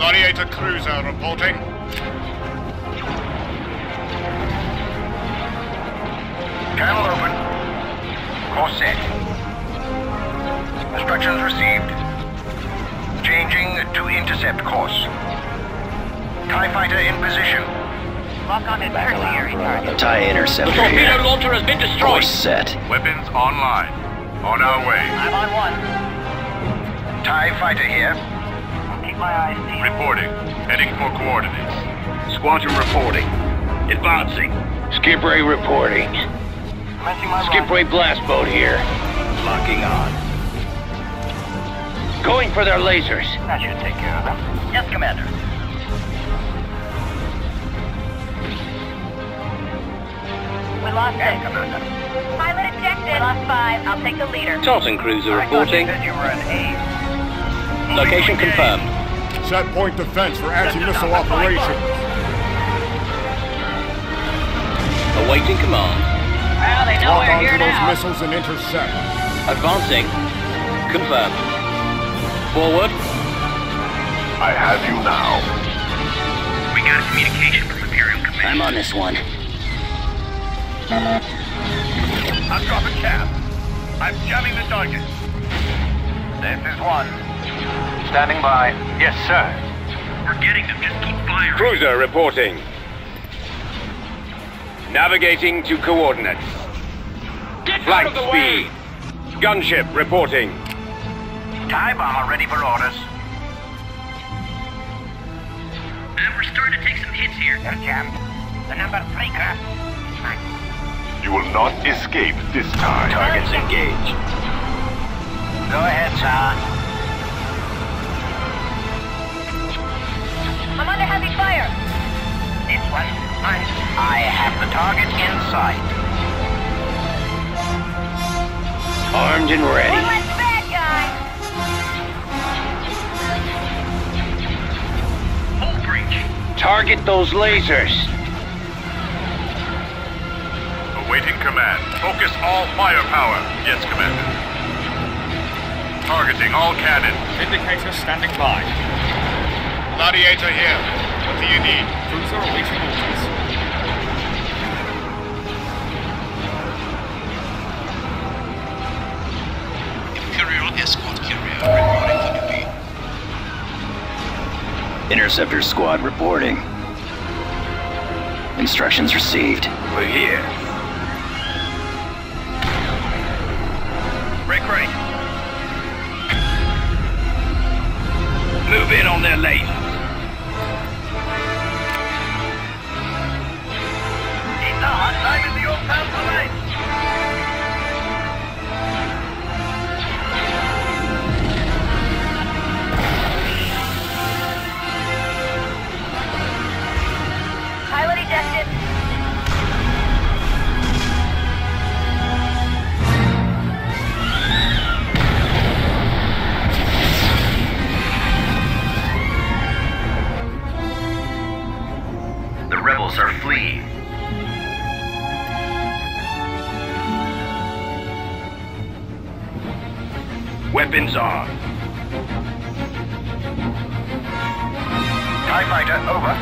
Aviator cruiser reporting. Channel open. Course set. Instructions received. Changing to intercept course. TIE fighter in position. Lock on to tertiary target. TIE The interceptor torpedo here. launcher has been destroyed. Course set. Weapons online. On our way. I'm on one. TIE fighter here. Reporting. Heading for coordinates. Squadron reporting. Advancing. Skipray reporting. Commencing my Skip. Ray blast boat here. Locking on. Going for their lasers. That should take care of them. Yes, Commander. We lost Yes, six. Commander. Pilot ejected. We lost five. I'll take the leader. Tartan cruiser I you reporting. said you were an ace. Location confirmed. Set point defense for anti-missile operations. Awaiting command. Well, they know Lock we're onto here those now. missiles and intercept. Advancing. Confirmed. Forward. I have you now. We got communication from Imperial Command. I'm on this one. I'm dropping cap. I'm jamming the target. This is one. Standing by. Yes, sir. We're getting them. Just keep firing. Cruiser reporting. Navigating to coordinates. Get Flight speed. Gunship reporting. TIE bomber ready for orders. And we're starting to take some hits here. They're jammed. The number three craft. You will not escape this time. Targets engaged. Go ahead, sir. I'm under heavy fire. This one. Mine. I have the target in sight. Armed and One ready. less bad guy. Full breach. Target those lasers. Awaiting command. Focus all firepower. Yes, Commander. Targeting all cannon. Interdictor standing by. Gladiator here. What do you need? Cruiser awaiting orders. Imperial escort carrier reporting for duty. Interceptor squad reporting. Instructions received. We're here. Break right. Hot night in the old town tonight. Pilot ejected. The rebels are fleeing. Weapons on. TIE fighter, over.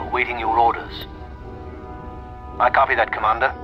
Awaiting your orders. I copy that, Commander.